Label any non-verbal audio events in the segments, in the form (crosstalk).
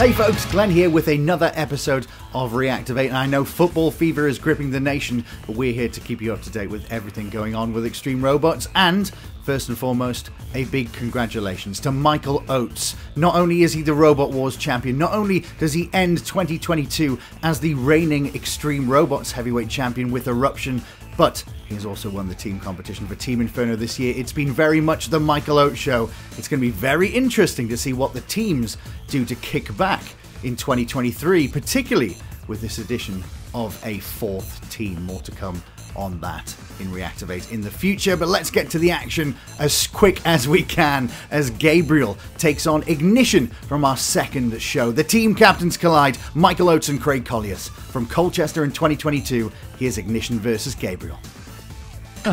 Hey folks, Glenn here with another episode of Reactivate. And I know football fever is gripping the nation, but we're here to keep you up to date with everything going on with Extreme Robots. And first and foremost, a big congratulations to Michael Oates. Not only is he the Robot Wars champion, not only does he end 2022 as the reigning Extreme Robots heavyweight champion with Eruption, but he has also won the team competition for Team Inferno this year. It's been very much the Michael Oates show. It's going to be very interesting to see what the teams do to kick back in 2023, particularly with this addition of a fourth team. More to come on that in Reactivate in the future. But let's get to the action as quick as we can as Gabriel takes on Ignition from our second show. The team captains collide Michael Oates and Craig Colliers. From Colchester in 2022, here's Ignition versus Gabriel.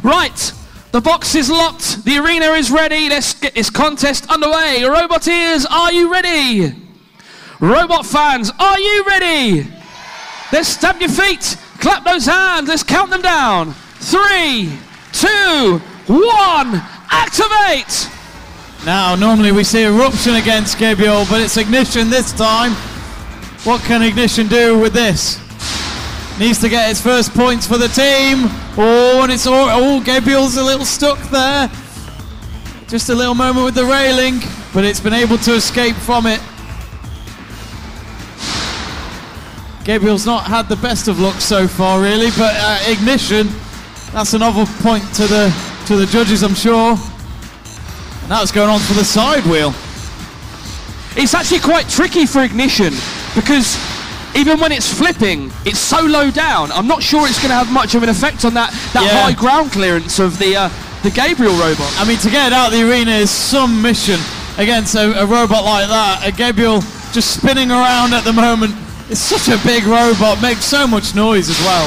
Right, the box is locked. The arena is ready. Let's get this contest underway. Roboteers, are you ready? Robot fans, are you ready? Let's stamp your feet. Clap those hands. Let's count them down. Three, two, one. Activate. Now, normally we see Eruption against Gabriel, but it's Ignition this time. What can Ignition do with this? Needs to get his first points for the team. Oh, and it's all, oh, Gabriel's a little stuck there. Just a little moment with the railing, but it's been able to escape from it. Gabriel's not had the best of luck so far, really, but uh, Ignition, that's another point to the to the judges, I'm sure. And that's going on for the side wheel. It's actually quite tricky for Ignition because even when it's flipping, it's so low down. I'm not sure it's going to have much of an effect on that, that Yeah. high ground clearance of the uh, the Gabriel robot. I mean, to get it out of the arena is some mission against a, a robot like that. A Gabriel just spinning around at the moment. It's such a big robot, makes so much noise as well.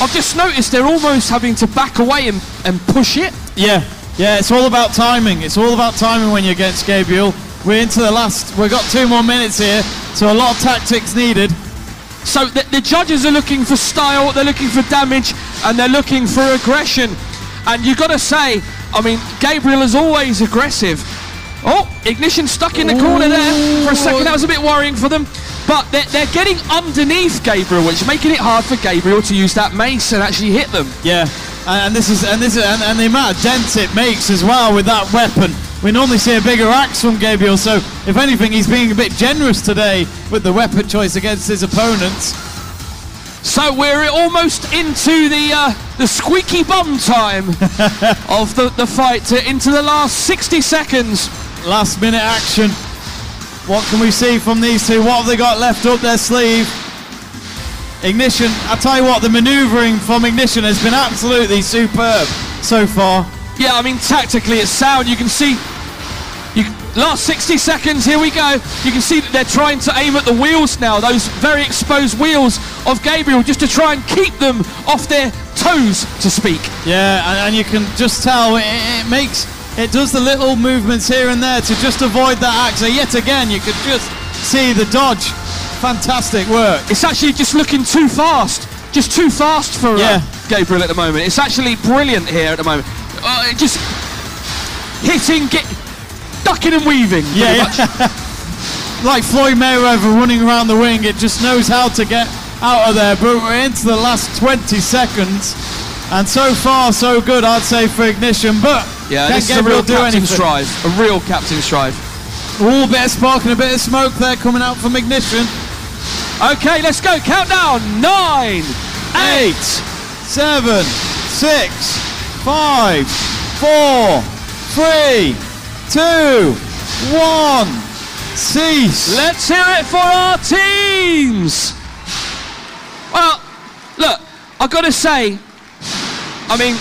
I've just noticed they're almost having to back away and, and push it. Yeah, yeah, it's all about timing. It's all about timing when you're against Gabriel. We're into the last, we've got two more minutes here, so a lot of tactics needed. So the, the judges are looking for style, they're looking for damage, and they're looking for aggression. And you've got to say, I mean, Gabriel is always aggressive. Oh, Ignition stuck in the corner there for a second. That was a bit worrying for them. But they're, they're getting underneath Gabriel, which is making it hard for Gabriel to use that mace and actually hit them. Yeah, and, and this is and this is and, and the amount of dents it makes as well with that weapon. We normally see a bigger axe from Gabriel, so if anything, he's being a bit generous today with the weapon choice against his opponents. So we're almost into the uh, the squeaky bum time (laughs) of the, the fight, into the last 60 seconds. Last minute action. What can we see from these two? What have they got left up their sleeve? Ignition, I tell you what, the manoeuvring from Ignition has been absolutely superb so far. Yeah, I mean, tactically it's sound. You can see. You, last 60 seconds, here we go. You can see that they're trying to aim at the wheels now, those very exposed wheels of Gabriel, just to try and keep them off their toes, to speak. Yeah, and, and you can just tell it, it makes it does the little movements here and there to just avoid that axe. So yet again, you could just see the dodge. Fantastic work. It's actually just looking too fast. Just too fast for uh, Gabriel at the moment. It's actually brilliant here at the moment. Uh, just hitting, get, ducking and weaving. Yeah, yeah. (laughs) like Floyd Mayweather running around the ring, it just knows how to get out of there. But we're into the last 20 seconds, and so far so good, I'd say for Ignition. But Yeah, can this is a real do captain's anything? drive. A real captain's drive. Ooh, bit of spark and a bit of smoke there coming out from Ignition. Okay, let's go. Countdown. Nine, Eight, seven, six, five, four, three, two, one. Cease. Let's hear it for our teams. Well, look, I've got to say, I mean,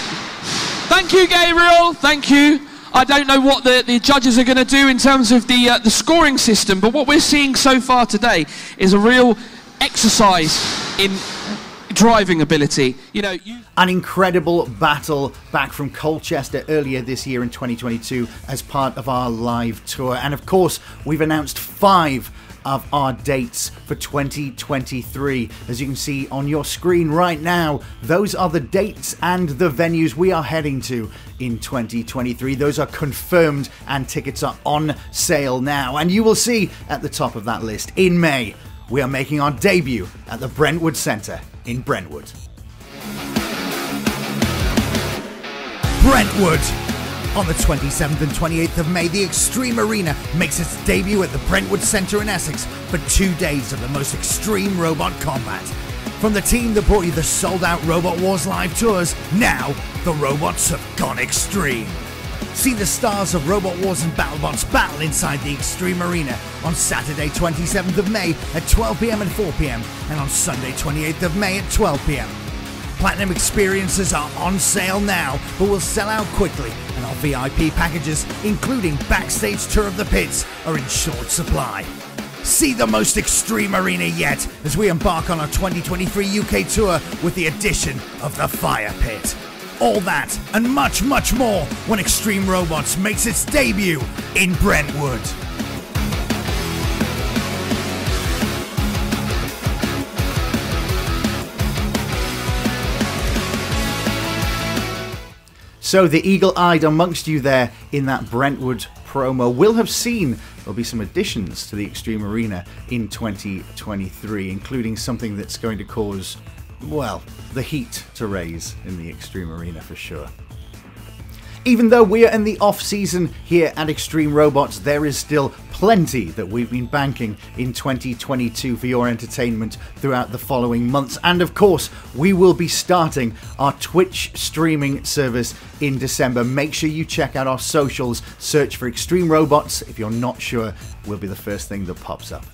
thank you, Gabriel. Thank you. I don't know what the, the judges are going to do in terms of the, uh, the scoring system, but what we're seeing so far today is a real exercise in driving ability. You know, you. An incredible battle back from Colchester earlier this year in 2022 as part of our live tour. And of course, we've announced five of our dates for 2023. As you can see on your screen right now, those are the dates and the venues we are heading to in 2023. Those are confirmed and tickets are on sale now. And you will see at the top of that list in May, we are making our debut at the Brentwood Centre in Brentwood. Brentwood! On the 27th and 28th of May, the Extreme Arena makes its debut at the Brentwood Centre in Essex for two days of the most extreme robot combat. From the team that brought you the sold out Robot Wars live tours, now the robots have gone extreme. See the stars of Robot Wars and BattleBots battle inside the Extreme Arena on Saturday 27th of May at 12pm and 4pm and on Sunday 28th of May at 12pm. Platinum experiences are on sale now, but will sell out quickly, and our VIP packages, including backstage tour of the pits, are in short supply. See the most extreme arena yet as we embark on our 2023 UK tour with the addition of the Fire Pit. All that and much, much more when Extreme Robots makes its debut in Brentwood. So the eagle-eyed amongst you there in that Brentwood promo will have seen there'll be some additions to the Extreme Arena in 2023, including something that's going to cause, well, the heat to raise in the Extreme Arena for sure. Even though we are in the off season here at Extreme Robots, there is still plenty that we've been banking in 2022 for your entertainment throughout the following months. And of course, we will be starting our Twitch streaming service in December. Make sure you check out our socials, search for Extreme Robots. If you're not sure, we'll be the first thing that pops up.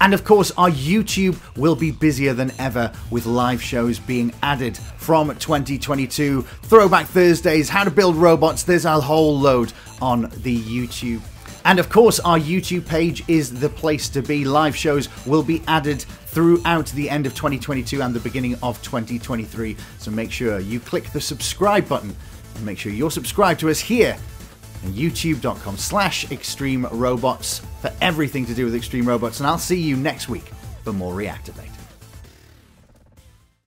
And of course, our YouTube will be busier than ever with live shows being added from 2022. Throwback Thursdays, how to build robots, there's a whole load on the YouTube. And of course, our YouTube page is the place to be. Live shows will be added throughout the end of 2022 and the beginning of 2023. So make sure you click the subscribe button and make sure you're subscribed to us here and youtube.com slash extreme robots for everything to do with extreme robots and i'll see you next week for more reactivate